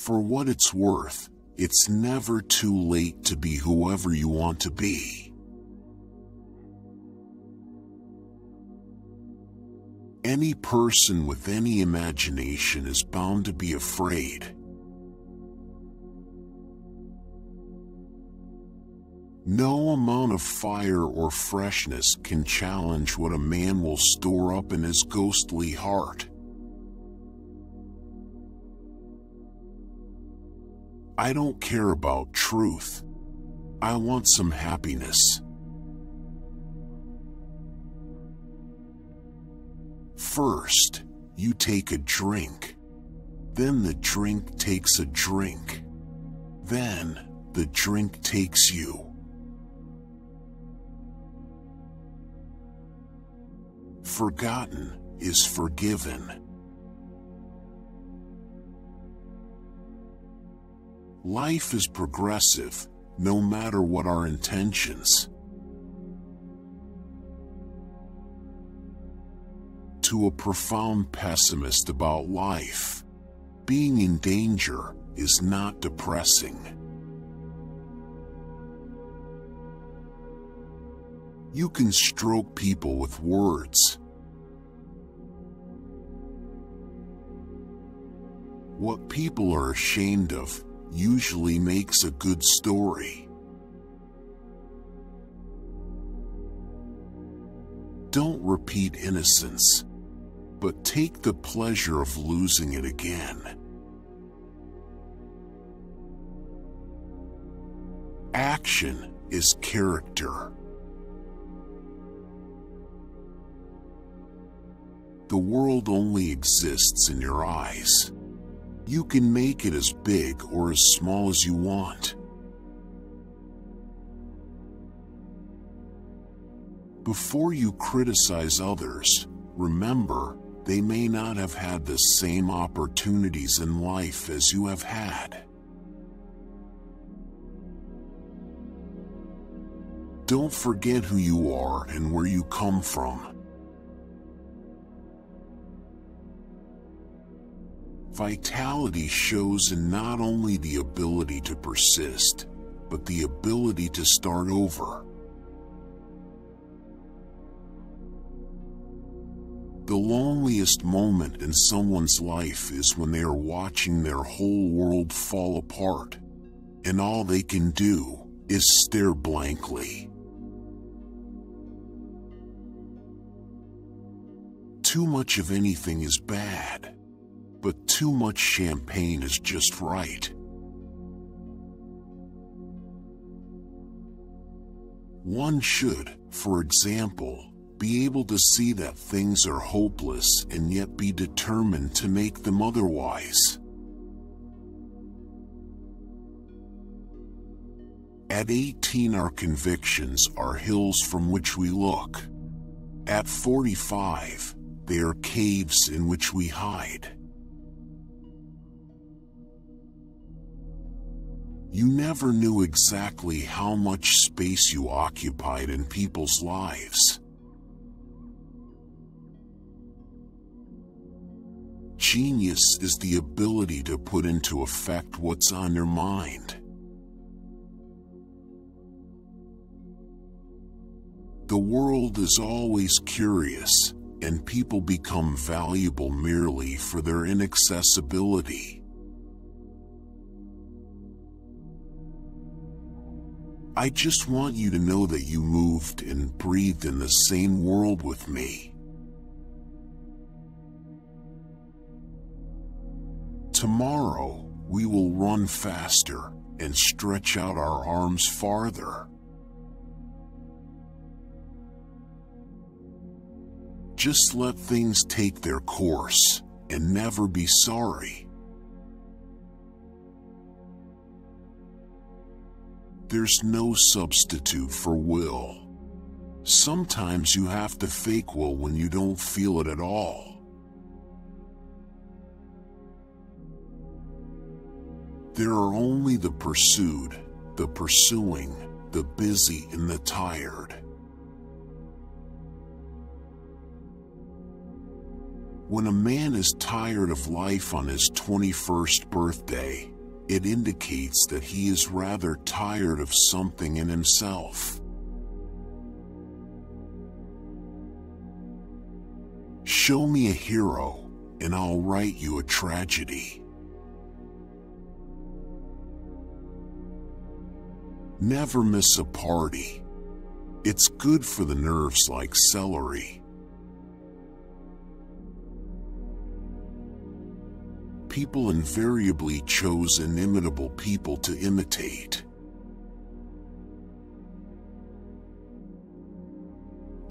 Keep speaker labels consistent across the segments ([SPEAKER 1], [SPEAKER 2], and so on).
[SPEAKER 1] For what it's worth, it's never too late to be whoever you want to be. Any person with any imagination is bound to be afraid. No amount of fire or freshness can challenge what a man will store up in his ghostly heart. I don't care about truth. I want some happiness. First, you take a drink. Then the drink takes a drink. Then, the drink takes you. Forgotten is forgiven. Life is progressive, no matter what our intentions. To a profound pessimist about life, being in danger is not depressing. You can stroke people with words. What people are ashamed of usually makes a good story. Don't repeat innocence, but take the pleasure of losing it again. Action is character. The world only exists in your eyes. You can make it as big or as small as you want. Before you criticize others, remember they may not have had the same opportunities in life as you have had. Don't forget who you are and where you come from. Vitality shows in not only the ability to persist, but the ability to start over. The loneliest moment in someone's life is when they are watching their whole world fall apart, and all they can do is stare blankly. Too much of anything is bad but too much champagne is just right. One should, for example, be able to see that things are hopeless and yet be determined to make them otherwise. At 18 our convictions are hills from which we look. At 45, they are caves in which we hide. You never knew exactly how much space you occupied in people's lives. Genius is the ability to put into effect what's on your mind. The world is always curious, and people become valuable merely for their inaccessibility. I just want you to know that you moved and breathed in the same world with me. Tomorrow, we will run faster and stretch out our arms farther. Just let things take their course and never be sorry. There's no substitute for will. Sometimes you have to fake will when you don't feel it at all. There are only the pursued, the pursuing, the busy, and the tired. When a man is tired of life on his 21st birthday, it indicates that he is rather tired of something in himself. Show me a hero, and I'll write you a tragedy. Never miss a party. It's good for the nerves like celery. People invariably chose inimitable people to imitate.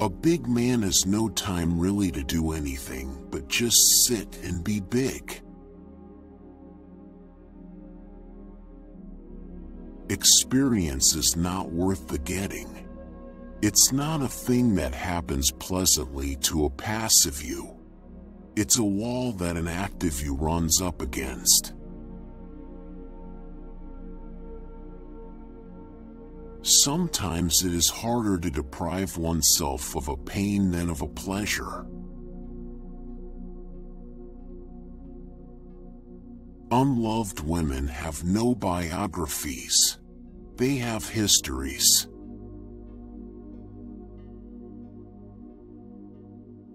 [SPEAKER 1] A big man has no time really to do anything but just sit and be big. Experience is not worth the getting. It's not a thing that happens pleasantly to a passive you. It's a wall that an active you runs up against. Sometimes it is harder to deprive oneself of a pain than of a pleasure. Unloved women have no biographies. They have histories.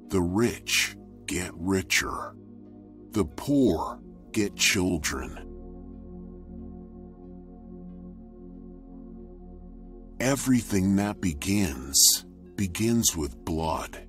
[SPEAKER 1] The rich get richer. The poor get children. Everything that begins, begins with blood.